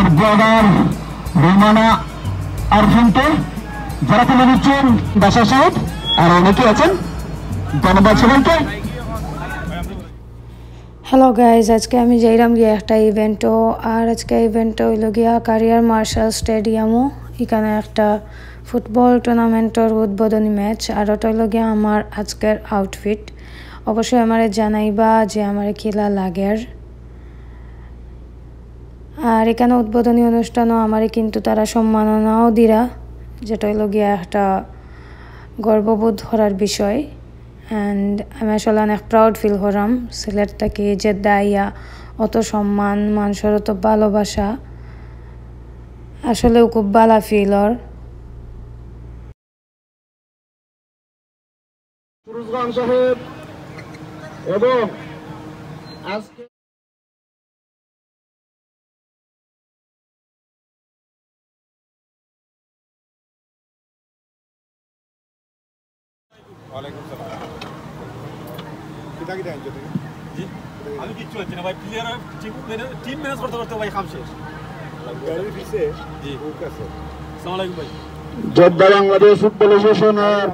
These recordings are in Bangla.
আমাদের ব্রাদার রোমানা আরফিনকে যারা তুলে দিচ্ছেন বাসা সাহেব, আর অনেকে আছেন, ধন্যবাদ সবাইকে। হ্যালো গাইজ আজকে আমি যাইলাম গিয়া একটা ইভেন্টও আর আজকে ইভেন্টটা হইল গিয়া কারিয়ার মার্শাল স্টেডিয়ামও এখানে একটা ফুটবল টুর্নামেন্টর উদ্বোধনী ম্যাচ আর ওটা হইল গিয়া আমার আজকের আউটফিট অবশ্যই আমারে জানাইবা যে আমার খেলা লাগের। আর এখানে উদ্বোধনী অনুষ্ঠানও আমারে কিন্তু তারা সম্মাননাও দিরা। যেটা হইল গিয়া একটা গর্ববোধ করার বিষয়। অ্যান্ড আমি আসলে অনেক প্রাউড ফিল করাম সিলেটটাকে যে দাইয়া, অত সম্মান মানুষের অত ভালোবাসা। আসলেও খুব ভালো ফিল ওর। এবং আজকে আনছো তুমি আমি কিচ্ছু হচ্ছে না ভাই প্লেয়ার টিম ম্যানেজ করতে করতে ভাই খাম শেষ। গাড়ির পিছে জি। বুক আছে আসসালামু আলাইকুম ভাই। যোদ্ধা বাংলাদেশ ফুটবল অ্যাসোসিয়েশনের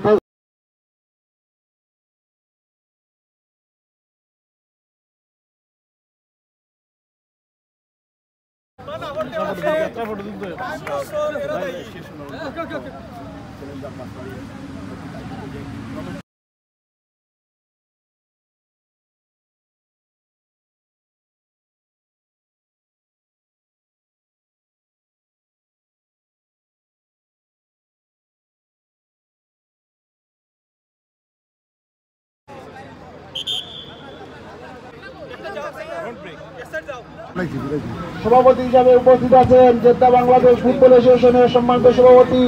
সভাপতি হিসাবে উপস্থিত আছেন জেদ্দা বাংলাদেশ ফুটবল অ্যাসোসিয়েশনের সম্মানিত সভাপতি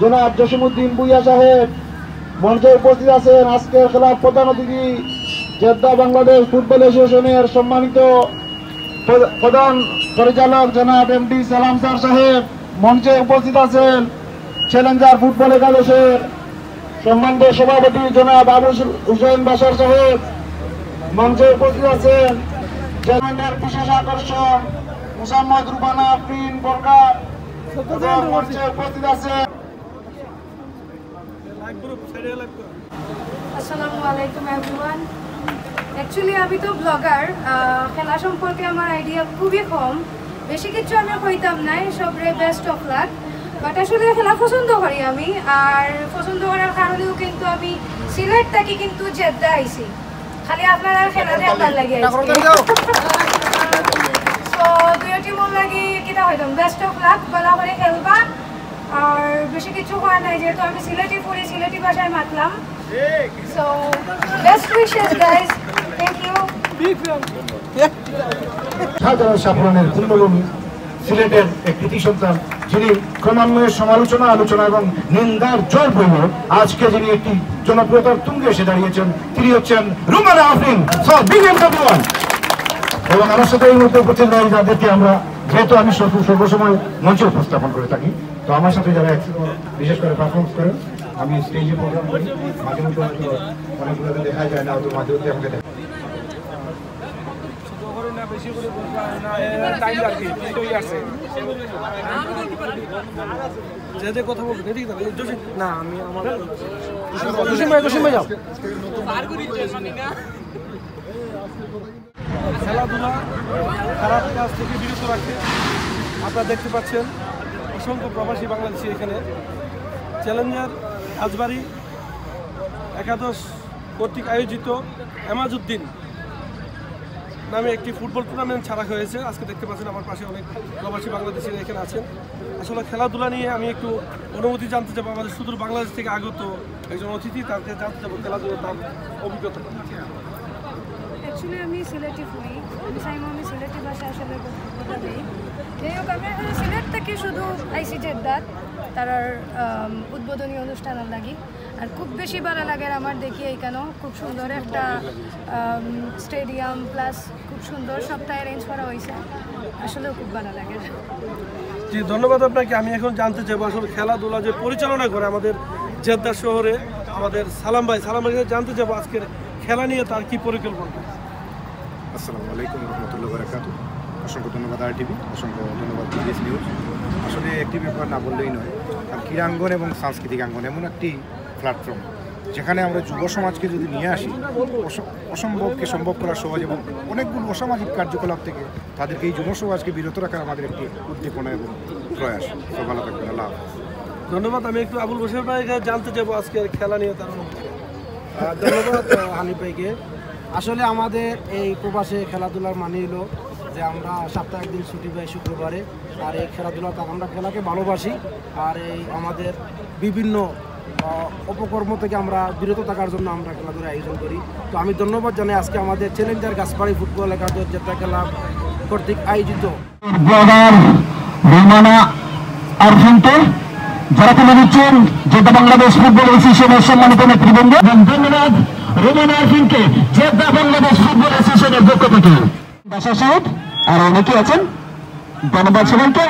জনাব জসিমুদ্দিন বুইয়া সাহেব। মঞ্চে উপস্থিত আছেন আজকের খেলার প্রধান অতিথি জেদ্দা বাংলাদেশ ফুটবল অ্যাসোসিয়েশনের সম্মানিত প্রধান পরিচালক জনাব এমডি সালাম স্যার সাহেব। মঞ্চে উপস্থিত আছেন চ্যালেঞ্জার ফুটবল একাদশের সম্মানিত সভাপতি জনাব আবু হুসেন বাসার সাহেব। মঞ্চে উপস্থিত আছেন চেয়ারম্যানের বিশেষ আকর্ষণ মুসাম্মদ রুবানা আফরিন বরকার। মঞ্চে উপস্থিত আছেন আসসালামু আলাইকুম অ্যাকচুয়ালি আমি তো ব্লগার খেলা সম্পর্কে আমার আইডিয়া খুবই কম। বেশি কিছু আমি কইতাম নাই, সবরে বেস্ট অফ লাক বাট আসলে খেলা পছন্দ করি আমি, আর পছন্দ করার কারণেও কিন্তু আমি সিলেট থাকি কিন্তু জেদ্দা আইছি। খালি আপনারা খেলা দেখার লাগে তো দুই টিমর লাগি কিটা হইতাম? বেস্ট অফ লাক ভালো করে খেলবা। আর বেশি কিছু হওয়ার নাই যেহেতু আমি সিলেটি পড়ি সিলেটি ভাষায় মাতলাম। So, best wishes, guys. Thank you. সাধারণ সাফরণের পূর্ণভূমি সিলেটের এক কৃতি সন্তান যিনি ক্রমান্বয়ে সমালোচনা, আলোচনা এবং নিন্দার জল বইল আজকে যিনি একটি জনপ্রিয়তার তুঙ্গে এসে দাঁড়িয়েছেন, তিনি হচ্ছেন রুমানা আফরিন এবং আমার সাথে এই মুহূর্তে উপস্থিত রয়েছে যাদেরকে আমরা, যেহেতু আমি সর্বসময় মঞ্চে উপস্থাপন করে থাকি, তো আমার সাথে যারা বিশেষ করে পারফরমেন্স করেন, আমি স্টেজে প্রোগ্রাম করি, মাঝে মধ্যে অনেকগুলোকে দেখা যায় না তো মাঝে মধ্যে আমাকে দেখা যেতে কথা বলব না, আমি আমার জসিম ভাই জসিম ভাই যাও। খেলাধুলা খারাপ কাজ থেকে বিরত রাখে। আপনারা দেখতে পাচ্ছেন, অসংখ্য প্রবাসী বাংলাদেশি এখানে। চ্যালেঞ্জার, রাজবাড়ি, একাদশ কর্তৃক আয়োজিত এমাজউদ্দিন। নামে একটি ফুটবল টুর্নামেন্ট ছাড়া হয়েছে। আজকে দেখতে পাচ্ছেন আমার পাশে অনেক প্রবাসী বাংলাদেশিরা এখানে আছেন। আসলে খেলাধুলা নিয়ে আমি একটু অনুমতি জানতে চাবো আমাদের সুদূর বাংলাদেশ থেকে আগত একজন অতিথি, তাকে জানতে চাবো খেলাধুলার তার অভিজ্ঞতা। আমি সিলেটি ফুলি আমি চাইমো আমি সিলেটি ভাষা আসলে যাই হোক, আমি সিলেট থেকে শুধু আইসি জেদ্দাত তার উদ্বোধনী অনুষ্ঠান লাগি। আর খুব বেশি ভালো লাগে আমার দেখি এইখানেও। খুব সুন্দর একটা স্টেডিয়াম প্লাস খুব সুন্দর সবটা অ্যারেঞ্জ করা হয়েছে আসলেও খুব ভালো লাগে। জি ধন্যবাদ আপনাকে। আমি এখন জানতে চাইব আসলে খেলাধুলা যে পরিচালনা করে আমাদের জেদ্দা শহরে আমাদের সালাম ভাই। সালাম ভাই জানতে চাবো আজকের খেলা নিয়ে তার কি পরিকল্পনা? আসসালামু আলাইকুম রহমতুল্লাহ বারাকাতু অসংখ্য ধন্যবাদ আর টিভি অসংখ্য ধন্যবাদ বিদেশ নিউজ আসলে একটি ব্যাপার না বললেই নয়, কারণ ক্রীড়াঙ্গন এবং সাংস্কৃতিক আঙ্গন এমন একটি প্ল্যাটফর্ম যেখানে আমরা যুব সমাজকে যদি নিয়ে আসি, অস- অসম্ভবকে সম্ভব করা সহজ এবং অনেকগুলো অসামাজিক কার্যকলাপ থেকে তাদেরকে এই যুব সমাজকে বিরত রাখার আমাদের একটি উদ্দীপনা এবং প্রয়াস। ভালো থাকবেন, আল্লাহ ধন্যবাদ, আমি একটু আবুল বসের ভাইকে জানতে চাইব আজকের খেলা নিয়ে তার। ধন্যবাদ হানিফ ভাইকে। আসলে আমাদের এই প্রবাসে খেলাধুলার মানে হলো যে আমরা সপ্তাহে একদিন ছুটি পাই শুক্রবারে, আর এই খেলাধুলাটা আমরা খেলাকে ভালোবাসি, আর এই আমাদের বিভিন্ন অপকর্ম থেকে আমরা বিরত থাকার জন্য আমরা খেলাধুলা আয়োজন করি। তো আমি ধন্যবাদ জানাই আজকে আমাদের চ্যালেঞ্জার গাছপাড়ি ফুটবল একাদশ জেতা খেলা কর্তৃক আয়োজিত। যারা তুলে দিচ্ছেন যেটা বাংলাদেশ ফুটবল অ্যাসোসিয়েশনের সম্মানিত নেতৃবৃন্দ। ধন্যবাদ রোমানা আরফিনকে জেদ্দা বাংলাদেশ ফুটবল অ্যাসোসিয়েশনের পক্ষ থেকে। বাসা সাহেব আর অনেকে আছেন। ধন্যবাদ সবাইকে।